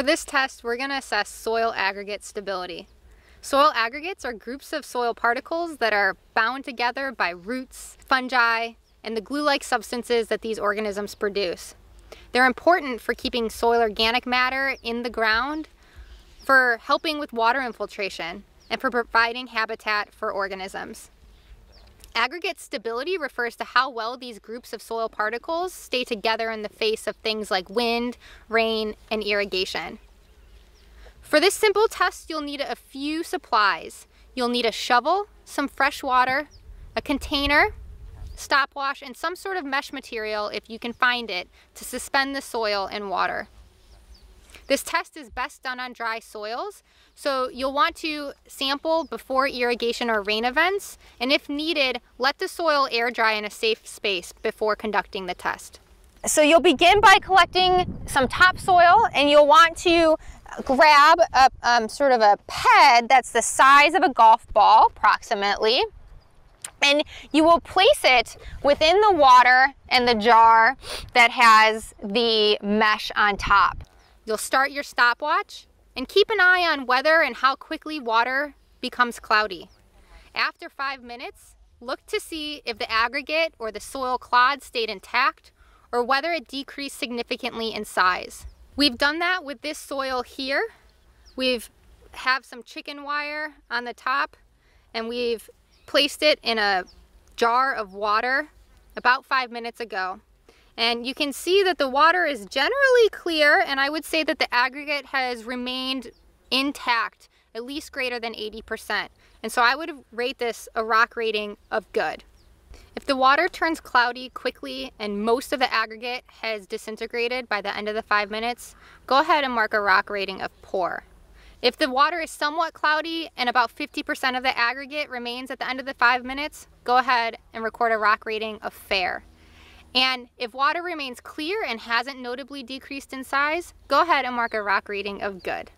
For this test, we're going to assess soil aggregate stability. Soil aggregates are groups of soil particles that are bound together by roots, fungi, and the glue-like substances that these organisms produce. They're important for keeping soil organic matter in the ground, for helping with water infiltration, and for providing habitat for organisms. Aggregate stability refers to how well these groups of soil particles stay together in the face of things like wind, rain, and irrigation. For this simple test, you'll need a few supplies. You'll need a shovel, some fresh water, a container, stopwash, and some sort of mesh material if you can find it to suspend the soil in water. This test is best done on dry soils, so you'll want to sample before irrigation or rain events, and if needed, let the soil air dry in a safe space before conducting the test. So you'll begin by collecting some topsoil and you'll want to grab a um, sort of a ped that's the size of a golf ball approximately and you will place it within the water and the jar that has the mesh on top. You'll start your stopwatch and keep an eye on whether and how quickly water becomes cloudy. After five minutes, look to see if the aggregate or the soil clod stayed intact or whether it decreased significantly in size. We've done that with this soil here. We've have some chicken wire on the top and we've placed it in a jar of water about five minutes ago. And you can see that the water is generally clear and I would say that the aggregate has remained intact, at least greater than 80%. And so I would rate this a ROC rating of good. If the water turns cloudy quickly and most of the aggregate has disintegrated by the end of the five minutes, go ahead and mark a ROC rating of poor. If the water is somewhat cloudy and about 50% of the aggregate remains at the end of the five minutes, go ahead and record a ROC rating of fair. And if water remains clear and hasn't notably decreased in size, go ahead and mark a ROC rating of good.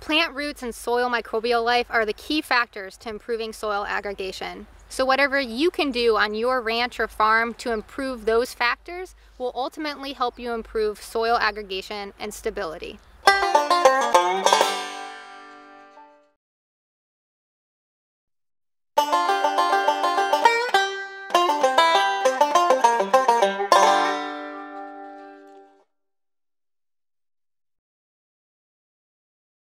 Plant roots and soil microbial life are the key factors to improving soil aggregation. So whatever you can do on your ranch or farm to improve those factors will ultimately help you improve soil aggregation and stability.